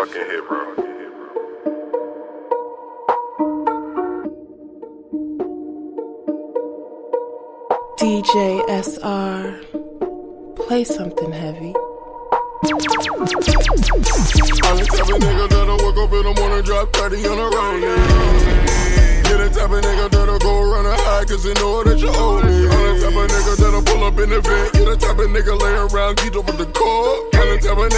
fucking hit, bro. DJ SR, play something heavy. I ain't type of nigga that'll wake up in the morning, drop 30 on a rolling. Get a type of nigga that'll go run a high, cause you know that you owe me. I'm the type of nigga that'll pull up in the van. Get a type of nigga lay around, keep up with the core. I'm the type of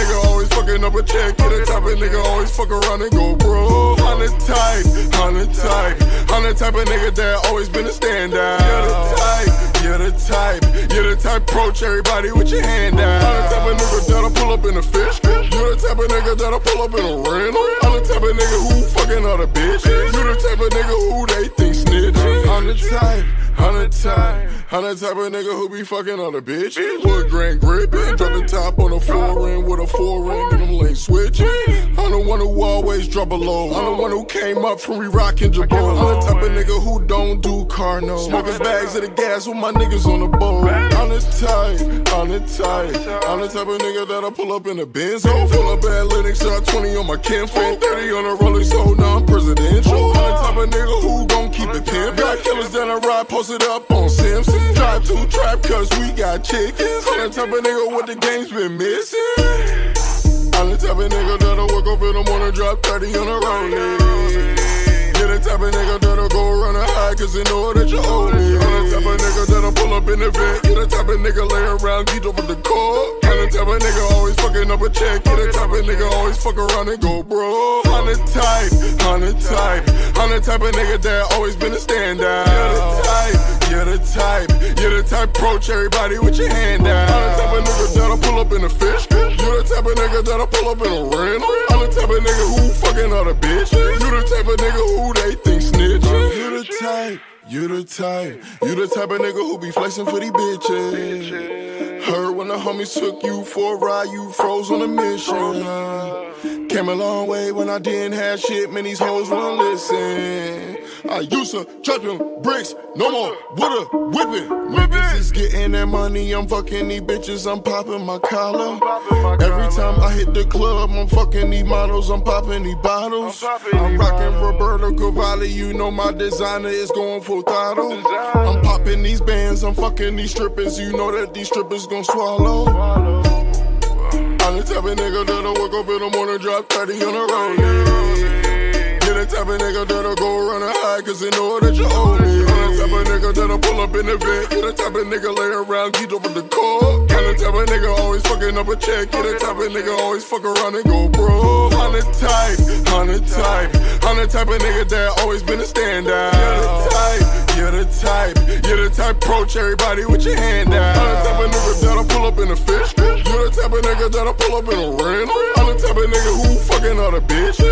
up a check. You're the type of nigga always fuck around and go bro. I'm the type, the type. The type of nigga that always been a standout. You're the type, you're the type. You're the type approach everybody with your hand out. The type of nigga that'll pull up in a fish. You're the type of nigga that'll pull up in a rental. I'm the type of nigga who fucking other bitches. You're the type of nigga who they think snitch. I'm the type. I'm the type, I'm the type of nigga who be fucking other bitches. Wood grain gripping, and switching. I'm the one who always drop a low. I'm the one who came up from re-rocking Jabot. I'm the type of nigga who don't do car no. Smoking bags of the gas with my niggas on the boat. I'm the type, I'm the type, I'm the type of nigga that I pull up in a Benz. Pull up at Lenox, shot 20 on my fan, 30 on a Rolling so now I'm presidential. I'm the type of nigga who gon' keep it pimp. Got killers that I ride, posted up on Simpsons. Drive to trap cause we got chickens. I'm the type of nigga what the game's been missing. I'm the type of nigga that'll wake up in the morning, drop 30 on a rollie. You're the type of nigga that'll go run a high cause you know that you owe me. I'm the type of nigga that'll pull up in the vent. You're the type of nigga lay around, up with the core. I'm the type of nigga always fucking up a check. You're type of nigga always fuck around and go bro. I'm the type, I'm the type. I'm the type of nigga that always been a standout. You're the type, you're the type. You're the type approach everybody with your hand out. I'm the type of nigga that'll pull up in a fish. You're the type of nigga that'll pull up in a rental. I'm the type of nigga who fucking other bitches. You the type of nigga who they think snitch. You the type. You the type, you the type of nigga who be flexing for these bitches. Heard when the homies took you for a ride, you froze on a mission. Came a long way when I didn't have shit, man, these hoes won't listen. I used to them bricks, no more with a whipping. Niggas is getting that money, I'm fucking these bitches, I'm popping my collar. Every time I hit the club, I'm fucking these models, I'm popping these bottles. I'm rocking Roberto Cavalli, you know my designer is going full throttle. I'm popping these bands, I'm fucking these strippers, you know that these strippers gon' swallow. I'm the type of nigga that'll wake up in the morning, drop 30 on a rollie. You're the type of nigga that'll go run a cause you know that you owe me. I'm the type of nigga that'll pull up in the vent. You're the type of nigga lay around, geeked up with the core. I'm the type of nigga always fucking up a check. You're the type of nigga always fuck around and go bro. I'm the type, I'm the type. I'm the type of nigga that always been a standout. You're the type, you're the type. You're the type approach everybody with your hand out. I'm the type of nigga that'll pull up in a fish. You're the type of nigga that'll pull up in a rental. I'm the type of nigga who fucking other bitches.